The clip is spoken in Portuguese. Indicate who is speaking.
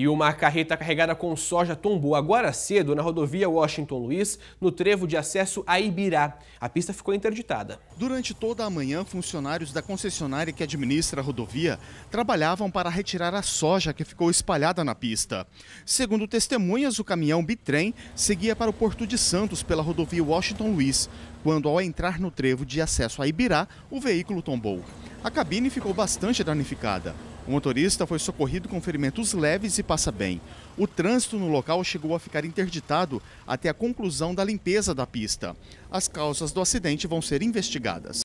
Speaker 1: E uma carreta carregada com soja tombou agora cedo na rodovia Washington Luiz, no trevo de acesso a Ibirá. A pista ficou interditada.
Speaker 2: Durante toda a manhã, funcionários da concessionária que administra a rodovia trabalhavam para retirar a soja que ficou espalhada na pista. Segundo testemunhas, o caminhão bitrem seguia para o Porto de Santos pela rodovia Washington Luiz, quando ao entrar no trevo de acesso a Ibirá, o veículo tombou. A cabine ficou bastante danificada. O motorista foi socorrido com ferimentos leves e passa bem. O trânsito no local chegou a ficar interditado até a conclusão da limpeza da pista. As causas do acidente vão ser investigadas.